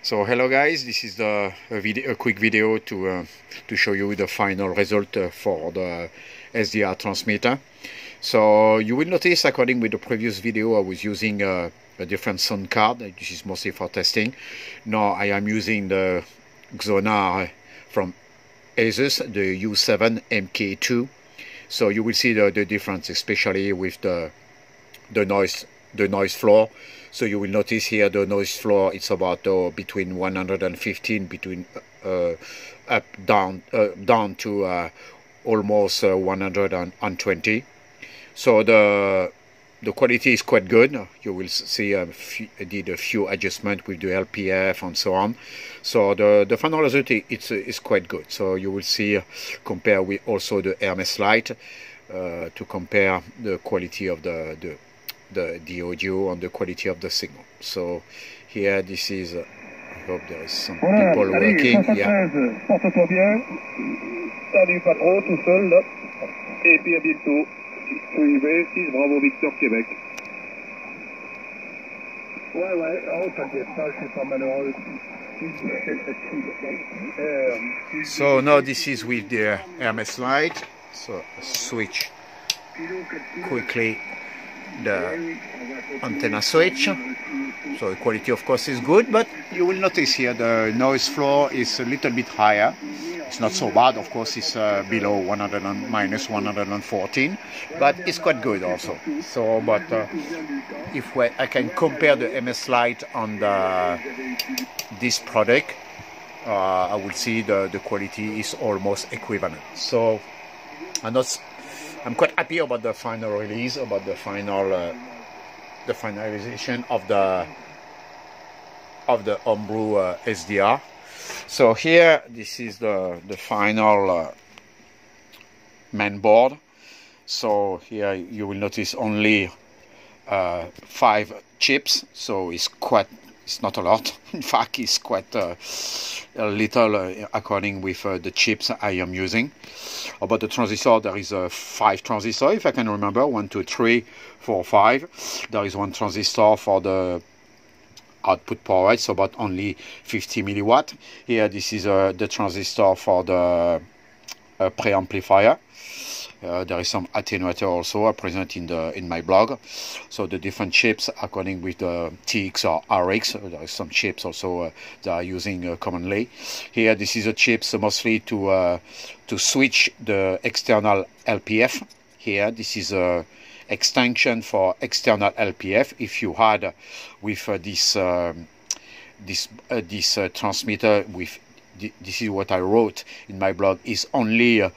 So hello guys, this is the a, video, a quick video to uh, to show you the final result uh, for the SDR transmitter. So you will notice according with the previous video I was using uh, a different sound card, which is mostly for testing. Now I am using the Xonar from Asus, the U7 MK2. So you will see the, the difference, especially with the the noise the noise floor so you will notice here the noise floor it's about uh, between 115 between uh, up down uh, down to uh, almost uh, 120 so the the quality is quite good. You will see I did a few adjustments with the LPF and so on. So the the final result it's is quite good. So you will see compare with also the Hermes Lite uh, to compare the quality of the, the the, the audio and the quality of the signal. So here this is, uh, I hope there is some Voilà, people allez, working. 513, Yeah. porte-toi bien. Salut patron, tout seul là. Et puis à bientôt. 6, bravo Victor Québec. Ouais, ouais, oh t'inquiète pas, je suis pas malheureux. So now this is with the Hermes Lite, So switch quickly the antenna switch. So the quality of course is good, but you will notice here the noise floor is a little bit higher. It's not so bad, of course, it's uh, below 100 and minus 114, but it's quite good also. So, but uh, if we, I can compare the Hermes Lite on the, this product, uh, I will see the, the quality is almost equivalent. So, I'm not I'm quite happy about the final release, about the final, uh, the finalization of the of the Homebrew uh, SDR. So here, this is the the final uh, main board. So here you will notice only uh, five chips, so it's quite it's not a lot. In fact, it's quite uh, a little uh, according with uh, the chips I am using. About the transistor, there is uh, five transistor, if I can remember, one, two, three, four, five. There is one transistor for the output power, it's about only 50 milliwatt. Here, this is uh, the transistor for the uh, preamplifier. Uh, there is some attenuator also present in the in my blog. So the different chips according with the TX or RX. There are some chips also uh, that are using uh, commonly. Here this is a chips mostly to uh, to switch the external LPF. Here this is a extension for external LPF. If you had with uh, this um, this uh, this transmitter with this is what I wrote in my blog is only uh,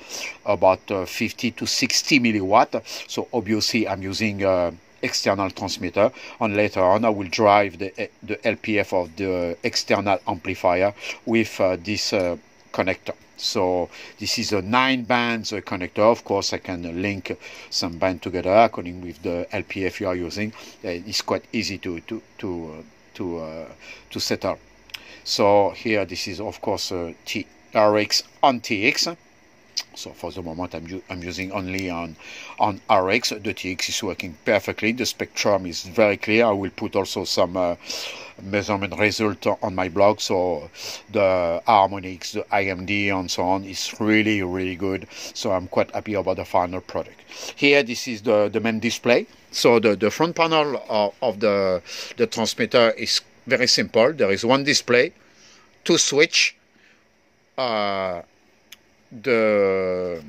about uh, 50 to 60 milliwatt. So obviously I'm using uh, external transmitter and later on I will drive the, the LPF of the external amplifier with uh, this uh, connector. So this is a nine bands uh, connector. Of course I can link some band together according with the LPF you are using. It's quite easy to to to to, to set up so here this is of course uh, RX on TX so for the moment I'm, I'm using only on on RX the TX is working perfectly. The spectrum is very clear. I will put also some uh, measurement result on my blog. So the harmonics the IMD and so on is really really good. So I'm quite happy about the final product. Here this is the the main display. So the the front panel of, of the the transmitter is very simple. There is one display, two switch, uh, the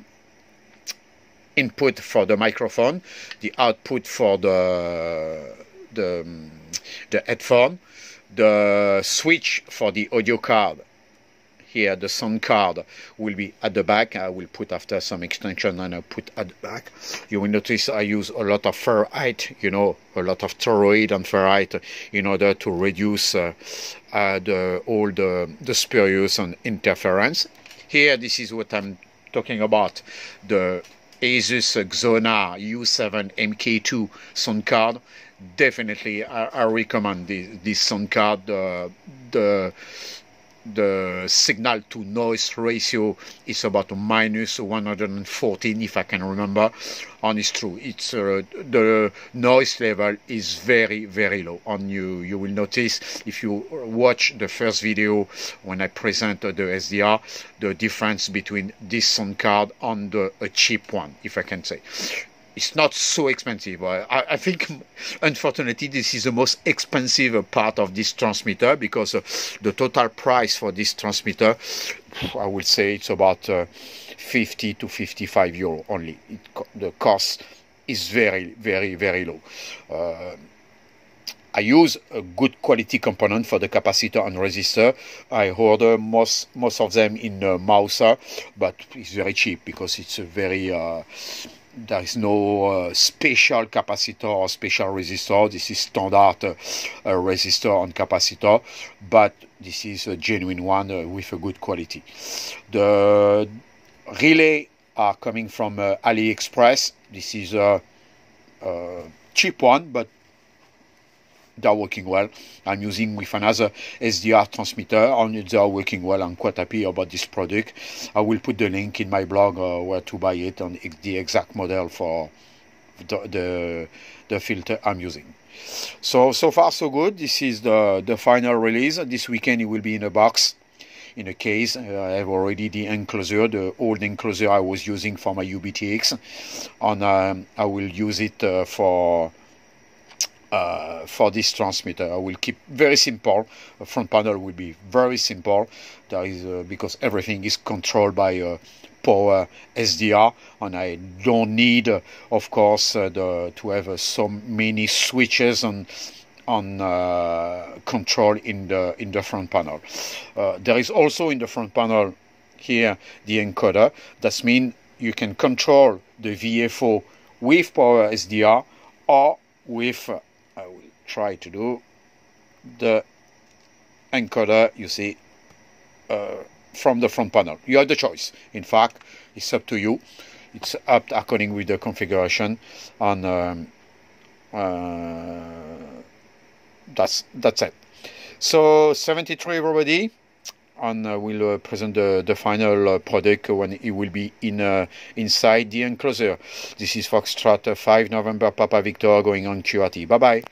input for the microphone, the output for the the the headphone, the switch for the audio card. Here the sound card will be at the back. I will put after some extension and I put at the back. You will notice I use a lot of ferrite, you know, a lot of toroid and ferrite in order to reduce uh, uh, the all the, the spurious and interference. Here this is what I'm talking about. The Asus Xonar U7 MK2 sound card. Definitely, I, I recommend this, this sound card. Uh, the the signal to noise ratio is about minus 114 if I can remember. And it's true. It's uh, the noise level is very very low. And you you will notice if you watch the first video when I present the SDR the difference between this sound card and the, a cheap one if I can say it's not so expensive. I, I, think, unfortunately, this is the most expensive part of this transmitter because uh, the total price for this transmitter, I would say it's about uh, 50 to 55 euro only. It, the cost is very, very, very low. Uh, I use a good quality component for the capacitor and resistor. I order most most of them in uh, Mouser, but it's very cheap because it's a very uh, there is no uh, special capacitor or special resistor. This is standard uh, resistor and capacitor, but this is a genuine one uh, with a good quality. The relay are coming from uh, AliExpress. This is a, a cheap one, but they're working well. I'm using with another SDR transmitter and they are working well. I'm quite happy about this product. I will put the link in my blog uh, where to buy it and the exact model for the, the, the filter I'm using. So, so far so good. This is the, the final release. This weekend it will be in a box in a case. Uh, I have already the enclosure, the old enclosure I was using for my uBITX, and um, I will use it uh, for uh, for this transmitter. I will keep very simple. The front panel will be very simple. There is uh, because everything is controlled by uh, power SDR, and I don't need, uh, of course, uh, the, to have so many switches and on control in the in the front panel. there is also in the front panel here the encoder. That means you can control the VFO with PowerSDR or with I will try to do. The encoder you see uh, from the front panel. You have the choice. In fact it's up to you. It's up according with the configuration and um, uh, that's that's it. So 73 already and uh, we'll uh, present the, the final uh, product when it will be in uh, inside the enclosure. This is Foxtrot 5 November Papa Victor going on QRT. Bye bye.